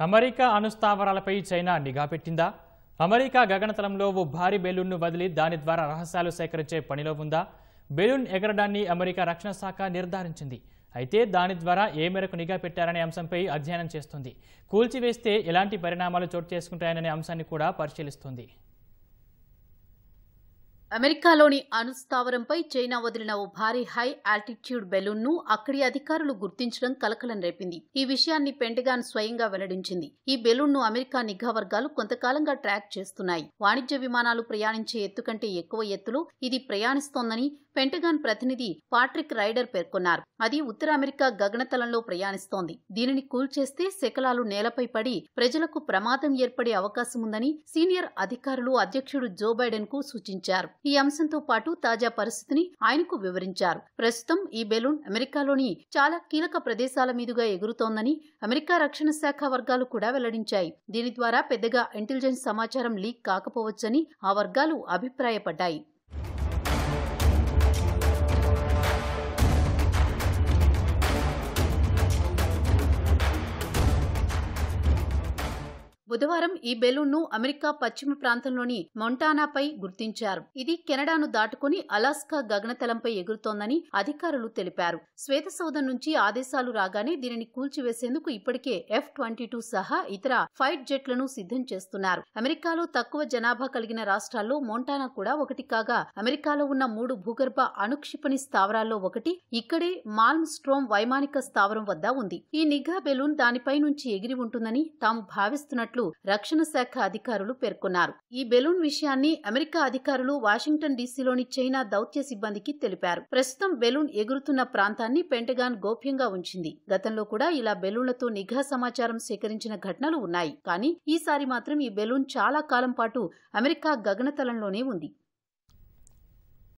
America అణుస్థావరాలపై China నిఘా పెట్టిందా? America గగనతలంలో ఓ భారీ బెలూన్ను వదిలి దాని ద్వారా రహస్యాలు సేకరించే పనిలో ఉందా? బెలూన్ ఎగరడాన్ని అమెరికా రక్షణ శాఖ నిర్ధారించింది. అయితే దాని ద్వారా ఏ మేరకు నిఘా పెట్టారనే అంశంపై అధ్యయనం చేస్తుంది. కూల్చివేస్తే ఎలాంటి పరిణామాలు చోటు చేసుకుంటాయనే అంశాన్ని కూడా పరిశీలిస్తుంది. అమెరికాలోని అణుస్థావరంపై చైనా వదిలిన ఓ భారీ హై ఆల్టిట్యూడ్ బెలూన్ను అక్కడి అధికారులు గుర్తించడం కలకలం రేపింది. ఈ విషయాన్ని పెంటగాన్ స్వయంగా వెల్లడించింది. ఈ బెలూన్ను అమెరికా నిఘా వర్గాలు కొంతకాలంగా ట్రాక్ చేస్తున్నాయి. వాణిజ్య విమానాలు ప్రయాణించే ఎత్తు కంటే ఎక్కువ ఎత్తులో ఇది ప్రయాణిస్తోందని పెంటగాన్ ప్రతినిధి పాట్రిక్ రైడర్ పేర్కొన్నారు. అది ఉత్తర అమెరికా గగనతలంలో ప్రయాణిస్తోంది. దీనిని కూల్చేస్తే శకలాలు నేలపై పడి ప్రజలకు ప్రమాదం ఏర్పడే అవకాశం ఉందని సీనియర్ అధికారులు అధ్యక్షుడు జో బైడెన్కు సూచించారు. ఈ అంశంతో పాటు తాజా పరిస్థితిని ఆయనకు వివరించారు. ప్రస్తుతం ఈ బెలూన్ అమెరికాలోని చాలా కీలక ప్రదేశాల మీదుగా ఎగురుతోందని అమెరికా రక్షణ శాఖ వర్గాలు కూడా వెల్లడించాయి. దీని ద్వారా పెద్దగా ఇంటెలిజెన్స్ సమాచారం లీక్ కాకపోవచ్చని ఆ వర్గాలు అభిప్రాయపడ్డాయి. బుధవారం ఈ బెలూన్ను అమెరికా పశ్చిమ ప్రాంతంలోని మొంటానాపై గుర్తించారు. ఇది కెనడాను దాటుకుని అలాస్కా గగనతలంపై ఎగురుతోందని అధికారులు తెలిపారు. శ్వేత సౌధం నుంచి ఆదేశాలు రాగానే దీనిని కూల్చివేసేందుకు ఇప్పటికే ఎఫ్ ట్వంటీ టూ సహా ఇతర ఫైట్ జెట్లను సిద్ధం చేస్తున్నారు. అమెరికాలో తక్కువ జనాభా కలిగిన రాష్ట్రాల్లో మోంటానా కూడా ఒకటి కాగా అమెరికాలో ఉన్న మూడు భూగర్భ అణుక్షిపణి స్థావరాల్లో ఒకటి ఇక్కడే మాల్మ్ స్ట్రోమ్ వైమానిక స్థావరం వద్ద ఉంది. ఈ నిఘా బెలూన్ దానిపై నుంచి ఎగిరి ఉంటుందని తాము భావిస్తున్నట్లు రక్షణ శాఖ అధికారులు పేర్కొన్నారు. ఈ బెలూన్ విషయాన్ని అమెరికా అధికారులు వాషింగ్టన్ డీసీలోని చైనా దౌత్య సిబ్బందికి తెలిపారు. ప్రస్తుతం బెలూన్ ఎగురుతున్న ప్రాంతాన్ని పెంటగాన్ గోప్యంగా ఉంచింది. గతంలో కూడా ఇలా బెలూన్లతో నిఘా సమాచారం సేకరించిన ఘటనలు ఉన్నాయి. కానీ ఈసారి మాత్రం ఈ బెలూన్ చాలా కాలం పాటు అమెరికా గగనతలంలోనే ఉంది.